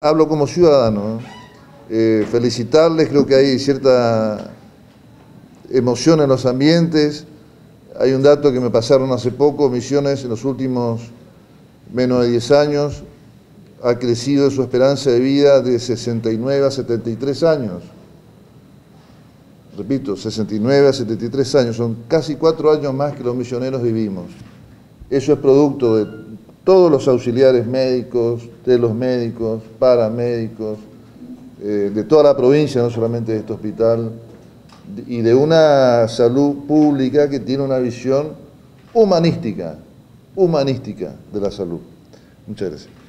Hablo como ciudadano, eh, felicitarles, creo que hay cierta emoción en los ambientes. Hay un dato que me pasaron hace poco, Misiones en los últimos menos de 10 años ha crecido su esperanza de vida de 69 a 73 años. Repito, 69 a 73 años, son casi cuatro años más que los misioneros vivimos. Eso es producto de todos los auxiliares médicos, de los médicos, paramédicos, eh, de toda la provincia, no solamente de este hospital, y de una salud pública que tiene una visión humanística, humanística de la salud. Muchas gracias.